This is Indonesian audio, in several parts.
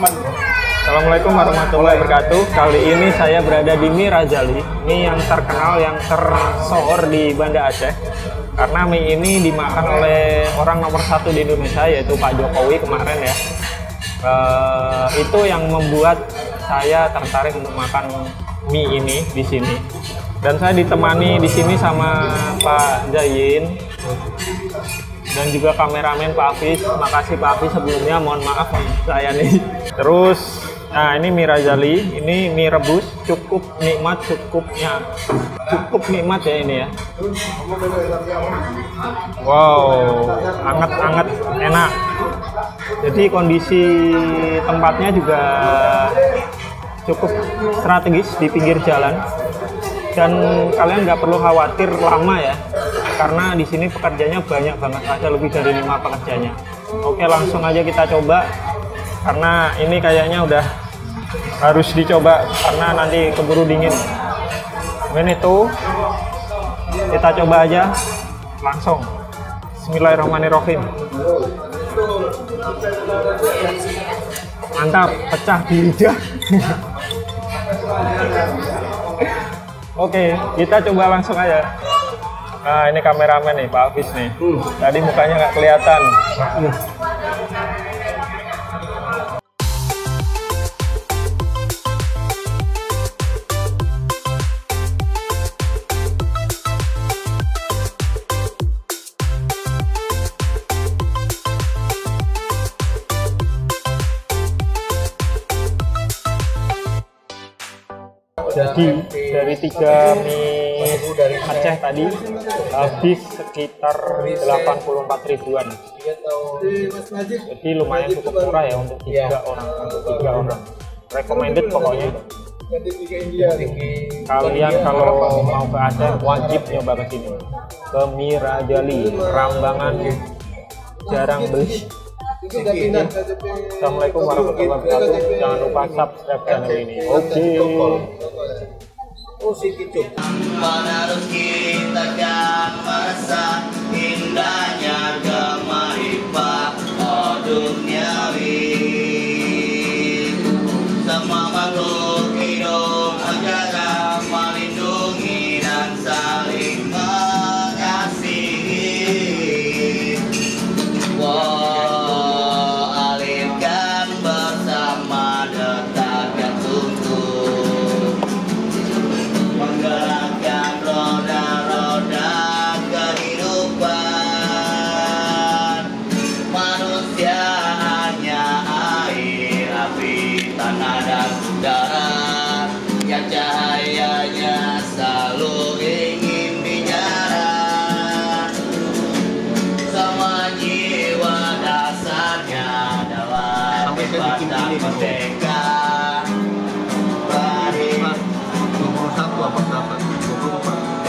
Assalamualaikum warahmatullahi wabarakatuh. Kali ini saya berada di mie Rajali. Mie yang terkenal, yang tersohor di Banda Aceh. Karena mie ini dimakan oleh orang nomor satu di Indonesia yaitu Pak Jokowi kemarin ya. Eh, itu yang membuat saya tertarik untuk makan mie ini di sini. Dan saya ditemani di sini sama Pak Jayin dan juga kameramen Pak Hafiz. Makasih Pak Hafiz sebelumnya, mohon maaf saya nih. Terus, nah ini mie Rajali, ini mie rebus, cukup nikmat, cukupnya, cukup nikmat ya ini ya. Wow, anget-anget, enak. Jadi kondisi tempatnya juga cukup strategis di pinggir jalan dan kalian nggak perlu khawatir lama ya karena di sini pekerjanya banyak banget ada lebih dari lima pekerjanya oke langsung aja kita coba karena ini kayaknya udah harus dicoba karena nanti keburu dingin. Ini tuh kita coba aja langsung. Bismillahirrahmanirrahim. Mantap pecah di lidah Oke, kita coba langsung aja. Nah, ini kameramen nih, Pak Hafiz nih. Tadi mukanya nggak kelihatan. Jadi dari tiga mie Aceh tadi habis sekitar 84 ribuan. Jadi lumayan cukup murah ya untuk tiga orang, untuk tiga orang. Recommended pokoknya. Kalian kalau mau ke Aceh wajib nyoba ke sini. Ke Mirajali, Rambangan jarang beli. Assalamualaikum warahmatullahi wabarakatuh. Jangan lupa subscribe channel ini. Oke. Tanpa harus kita kan merasa indahnya kehidupan merdeka Bari 21 apa berapa? 24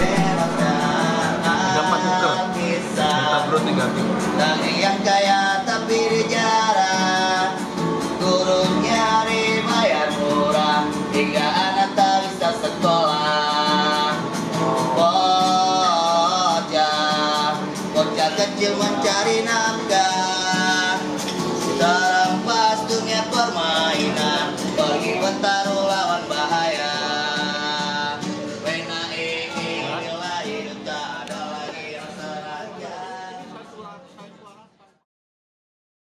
Dapat nuker. Kita bro minggu. Langit yang kaya tapi dibayar murah Hingga anak sekolah Bocah Bocah kecil mencari nafkah